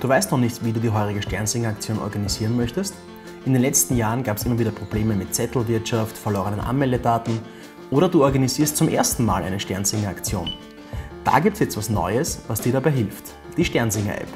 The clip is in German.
Du weißt noch nicht, wie du die heurige Sternsinger-Aktion organisieren möchtest? In den letzten Jahren gab es immer wieder Probleme mit Zettelwirtschaft, verlorenen Anmeldedaten oder du organisierst zum ersten Mal eine Sternsinger-Aktion. Da gibt es jetzt was Neues, was dir dabei hilft. Die Sternsinger-App.